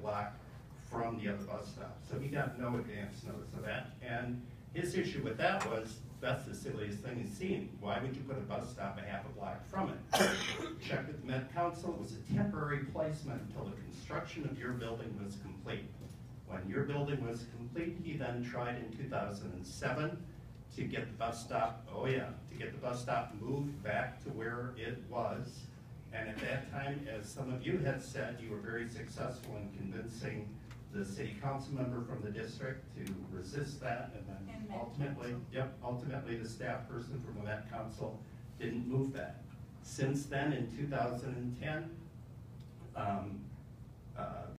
block from the other bus stop. So he got no advance notice of that. And his issue with that was, that's the silliest thing he's seen. Why would you put a bus stop a half a block from it? Checked with the Met Council, it was a temporary placement until the construction of your building was complete. When your building was complete, he then tried in two thousand and seven to get the bus stop, oh yeah, to get the bus stop moved back to where it was. And at that time, as some of you had said, you were very successful in convincing the city council member from the district to resist that, and then And ultimately, Council. yep, ultimately the staff person from that council didn't move that. Since then, in 2010,